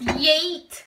Yeet.